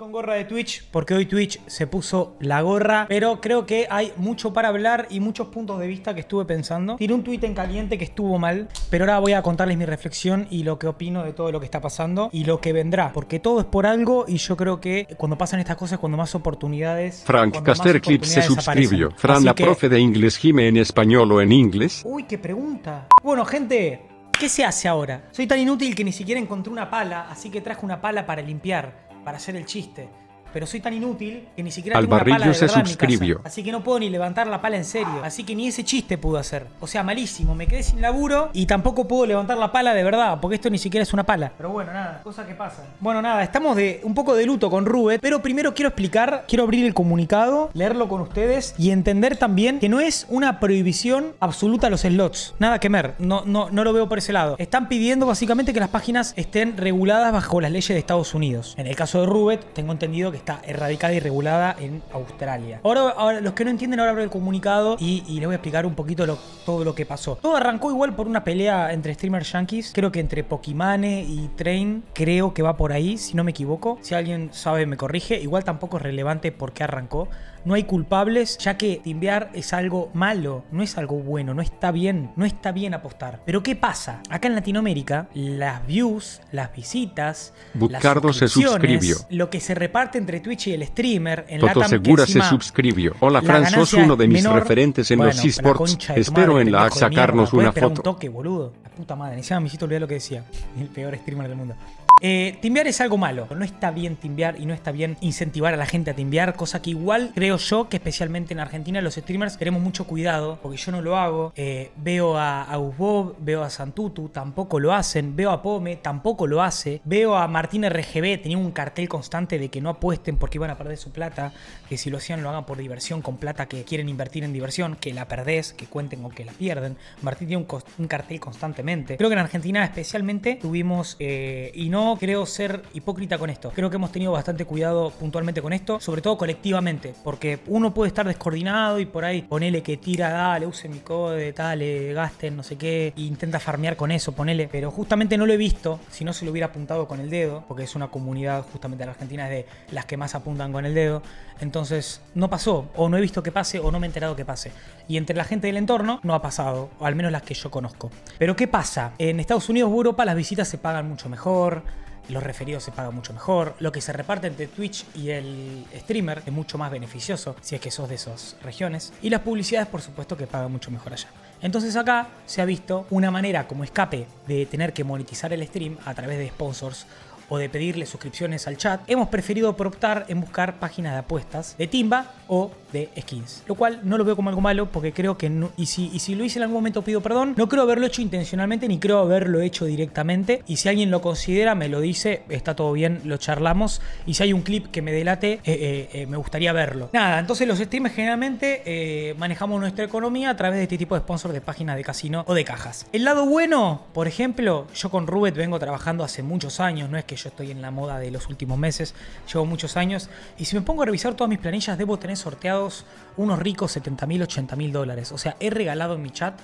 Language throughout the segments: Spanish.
con gorra de Twitch porque hoy Twitch se puso la gorra, pero creo que hay mucho para hablar y muchos puntos de vista que estuve pensando. Tiene un tweet en caliente que estuvo mal, pero ahora voy a contarles mi reflexión y lo que opino de todo lo que está pasando y lo que vendrá, porque todo es por algo y yo creo que cuando pasan estas cosas, cuando más oportunidades. Frank Caster Clip se suscribió. Fran, Así la que- profe de inglés gime en español o en inglés. Uy, qué pregunta. Bueno, gente, ¿qué se hace ahora? Soy tan inútil que ni siquiera encontré una pala, así que traje una pala para limpiar, para hacer el chiste. Pero soy tan inútil que ni siquiera tengo una Albarrillo pala de se verdad en mi casa. Así que no puedo ni levantar la pala en serio. Así que ni ese chiste pude hacer. O sea, malísimo. Me quedé sin laburo y tampoco puedo levantar la pala de verdad, porque esto ni siquiera es una pala. Pero bueno, nada, cosas que pasan. Bueno, nada, estamos de un poco de luto con Rubet, pero primero quiero explicar, quiero abrir el comunicado, leerlo con ustedes y entender también que no es una prohibición absoluta a los slots. Nada que ver, no, no, no lo veo por ese lado. Están pidiendo básicamente que las páginas estén reguladas bajo las leyes de Estados Unidos. En el caso de Rubet, tengo entendido que está erradicada y regulada en Australia. Ahora, ahora los que no entienden, ahora abro el comunicado y, y les voy a explicar un poquito lo- todo lo que pasó. Todo arrancó igual por una pelea entre streamers yankees, creo que entre Pokimane y Train, creo que va por ahí, si no me equivoco. Si alguien sabe, me corrige. Igual tampoco es relevante por qué arrancó. No hay culpables, ya que timbear es algo malo, no es algo bueno, no está bien, no está bien apostar. Pero ¿qué pasa? Acá en Latinoamérica, las views, las visitas, Bucardo las se suscripciones, suscribió. lo que se reparte entre Twitch y el streamer, en Toto Latam, Segura se suscribió. Hola la Fran, sos uno de mis menor. referentes en Bueno, los esports. Espero madre, en la sacarnos mierda. ¿Puedes una foto. un toque, boludo. La puta madre, encima me hiciste olvidar lo que decía. El peor streamer del mundo. Eh, timbear es algo malo. No está bien timbear y no está bien incentivar a la gente a timbear, cosa que igual creo yo que especialmente en Argentina los streamers tenemos mucho cuidado, porque yo no lo hago. Eh, veo a, a Usbob, veo a Santutu, tampoco lo hacen. Veo a Pome, tampoco lo hace. Veo a Martín RGB, tenía un cartel constante de que no apuesten porque iban a perder su plata, que si lo hacían lo hagan por diversión, con plata que quieren invertir en diversión, que la perdés, que cuenten o que la pierden. Martín tiene un cartel constantemente. Creo que en Argentina especialmente tuvimos, eh, y no creo ser hipócrita con esto, creo que hemos tenido bastante cuidado puntualmente con esto, sobre todo colectivamente, porque uno puede estar descoordinado y por ahí ponele que tira, dale, use mi code, dale, gasten, no sé qué, e intenta farmear con eso, ponele, pero justamente no lo he visto, si no se lo hubiera apuntado con el dedo, porque es una comunidad justamente la Argentina es de las que más apuntan con el dedo, entonces no pasó, o no he visto que pase, o no me he enterado que pase. Y entre la gente del entorno no ha pasado, o al menos las que yo conozco. Pero ¿qué pasa? En Estados Unidos o Europa las visitas se pagan mucho mejor, los referidos se pagan mucho mejor, lo que se reparte entre Twitch y el streamer es mucho más beneficioso si es que sos de esas regiones, y las publicidades por supuesto que pagan mucho mejor allá. Entonces acá se ha visto una manera como escape de tener que monetizar el stream a través de sponsors o de pedirle suscripciones al chat, hemos preferido por optar en buscar páginas de apuestas de timba o de skins. Lo cual no lo veo como algo malo porque creo que y si, y si lo hice en algún momento pido perdón, no creo haberlo hecho intencionalmente ni creo haberlo hecho directamente. Y si alguien lo considera, me lo dice, está todo bien, lo charlamos. Y si hay un clip que me delate, eh, eh, eh, me gustaría verlo. Nada, entonces los streamers generalmente manejamos nuestra economía a través de este tipo de sponsors de páginas de casino o de cajas. El lado bueno, por ejemplo, yo con Rubet vengo trabajando hace muchos años, no es que yo estoy en la moda de los últimos meses, llevo muchos años. Y si me pongo a revisar todas mis planillas, debo tener sorteados unos ricos 70 mil, 80 mil dólares. O sea, he regalado en mi chat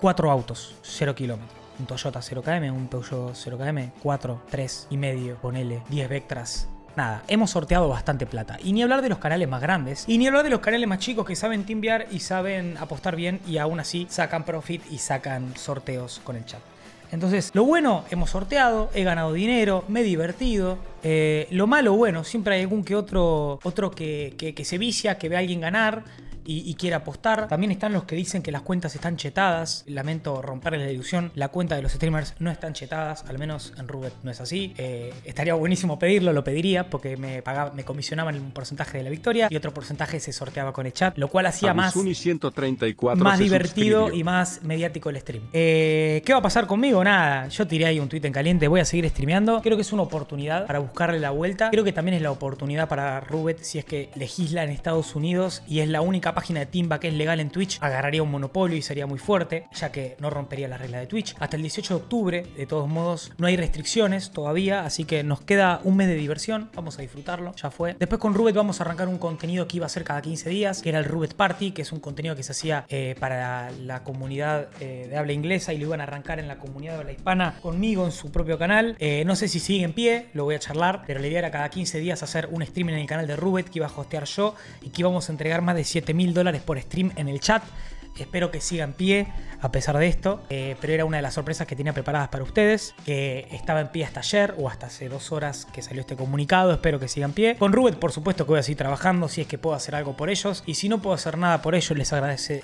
cuatro autos, 0 kilómetros. Un Toyota 0KM, un Peugeot 0KM, 4, 3 y medio, ponele, 10 Vectras. Nada, hemos sorteado bastante plata. Y ni hablar de los canales más grandes. Y ni hablar de los canales más chicos que saben timbear y saben apostar bien y aún así sacan profit y sacan sorteos con el chat. Entonces, lo bueno, hemos sorteado, he ganado dinero, me he divertido. Eh, lo malo, bueno, siempre hay algún que otro, otro que, que- que se vicia, que ve a alguien ganar y, y quiere apostar. También están los que dicen que las cuentas están chetadas. Lamento romperles la ilusión. La cuenta de los streamers no están chetadas, al menos en Rubet no es así. Eh, estaría buenísimo pedirlo, lo pediría, porque me, pagaba, me comisionaban un porcentaje de la victoria y otro porcentaje se sorteaba con el chat, lo cual hacía más Abusuni 134 más divertido suscribió. y más mediático el stream. Eh, ¿Qué va a pasar conmigo? Nada, yo tiré ahí un tweet en caliente, voy a seguir streameando. Creo que es una oportunidad para buscarle la vuelta. Creo que también es la oportunidad para Rubet si es que legisla en Estados Unidos y es la única única página de timba que es legal en Twitch agarraría un monopolio y sería muy fuerte, ya que no rompería las reglas de Twitch. Hasta el 18 de octubre, de todos modos, no hay restricciones todavía, así que nos queda un mes de diversión. Vamos a disfrutarlo, ya fue. Después con Rubet vamos a arrancar un contenido que iba a ser cada 15 días, que era el Rubet Party, que es un contenido que se hacía eh, para la comunidad eh, de habla inglesa y lo iban a arrancar en la comunidad de habla hispana conmigo en su propio canal. Eh, no sé si sigue en pie, lo voy a charlar, pero la idea era cada 15 días hacer un stream en el canal de Rubet que iba a hostear yo y que íbamos a entregar más de 7 mil dólares por stream en el chat. Espero que siga en pie a pesar de esto, eh, pero era una de las sorpresas que tenía preparadas para ustedes, que estaba en pie hasta ayer o hasta hace dos horas que salió este comunicado, espero que siga en pie. Con Rubet, por supuesto que voy a seguir trabajando si es que puedo hacer algo por ellos, y si no puedo hacer nada por ellos, les,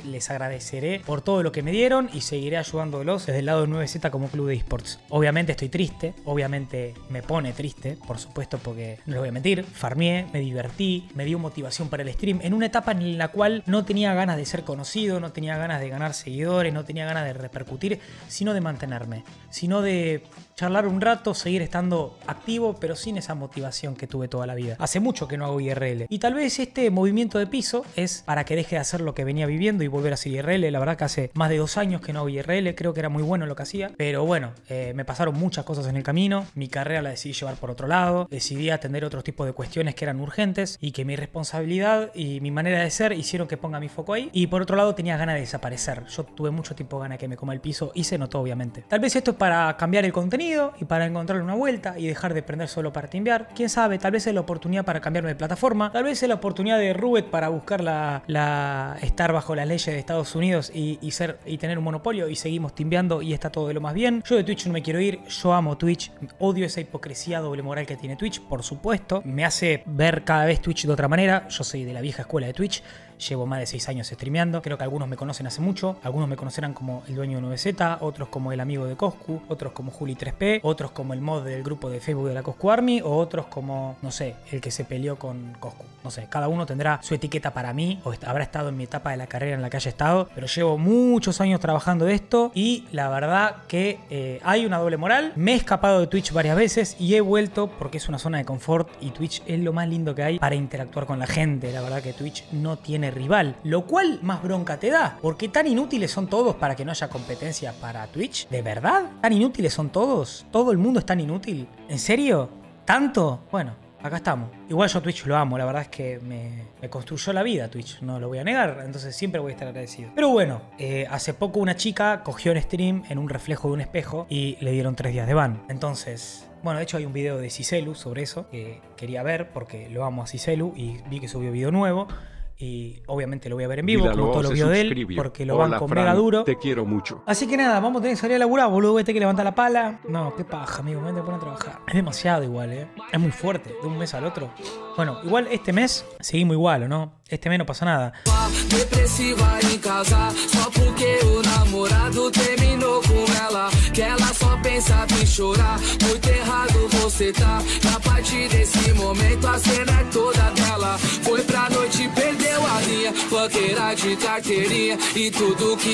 les agradeceré por todo lo que me dieron y seguiré ayudándolos desde el lado de 9Z como club de esports. Obviamente estoy triste, obviamente me pone triste, por supuesto, porque no les voy a mentir, farmeé, me divertí, me dio motivación para el stream, en una etapa en la cual no tenía ganas de ser conocido, no tenía ganas de ganar seguidores, no tenía ganas de repercutir, sino de mantenerme, sino de charlar un rato, seguir estando activo, pero sin esa motivación que tuve toda la vida. Hace mucho que no hago IRL. Y tal vez este movimiento de piso es para que deje de hacer lo que venía viviendo y volver a hacer IRL. La verdad que hace más de dos años que no hago IRL, creo que era muy bueno lo que hacía. Pero bueno, eh, me pasaron muchas cosas en el camino, mi carrera la decidí llevar por otro lado, decidí atender otros tipos de cuestiones que eran urgentes y que mi responsabilidad y mi manera de ser hicieron que ponga mi foco ahí. Y por otro lado tenía ganas de desaparecer. Yo tuve mucho tiempo ganas de que me coma el piso y se notó obviamente. Tal vez esto es para cambiar el contenido y para encontrarle una vuelta y dejar de prender solo para timbear. Quién sabe, tal vez es la oportunidad para cambiarme de plataforma, tal vez es la oportunidad de Rubet para buscar la, la estar bajo las leyes de Estados Unidos y, y, ser y tener un monopolio y seguimos timbeando y está todo de lo más bien. Yo de Twitch no me quiero ir, yo amo Twitch, odio esa hipocresía doble moral que tiene Twitch, por supuesto. Me hace ver cada vez Twitch de otra manera. Yo soy de la vieja escuela de Twitch. Llevo más de 6 años streameando. Creo que algunos me conocen hace mucho. Algunos me conocerán como el dueño de 9Z, otros como el amigo de Coscu, otros como Juli3P, otros como el mod del grupo de Facebook de la Coscu Army, o otros como, no sé, el que se peleó con Coscu. No sé, cada uno tendrá su etiqueta para mí, o habrá estado en mi etapa de la carrera en la que haya estado, pero llevo muchos años trabajando de esto y la verdad que eh, hay una doble moral. Me he escapado de Twitch varias veces y he vuelto porque es una zona de confort y Twitch es lo más lindo que hay para interactuar con la gente. La verdad que Twitch no tiene rival, lo cual más bronca te da, porque tan inútiles son todos para que no haya competencia para Twitch. ¿De verdad? ¿Tan inútiles son todos? ¿Todo el mundo es tan inútil? ¿En serio? ¿Tanto? Bueno, acá estamos. Igual yo Twitch lo amo, la verdad es que me, construyó la vida Twitch, no lo voy a negar, entonces siempre voy a estar agradecido. Pero bueno, eh, hace poco una chica cogió en stream en un reflejo de un espejo y le dieron tres días de ban. Entonces... Bueno, de hecho hay un video de Cicelu sobre eso que quería ver porque lo amo a Cicelu y vi que subió video nuevo y obviamente lo voy a ver en vivo, como todos los videos de él, porque lo Hola, banco Fran, mega duro. Te quiero mucho. Así que nada, vamos a tener que salir a laburar, boludo. Tener que levantar la pala. No, qué paja, amigo. Me voy a poner a trabajar. Es demasiado igual, ¿eh? Es muy fuerte, de un mes al otro. Bueno, igual este mes seguimos igual, ¿o no? Este mes no pasa nada. Você tá. A partir desse momento a cena é toda dela. Foi pra noite, perdeu a linha. Banqueira de carteirinha e tudo que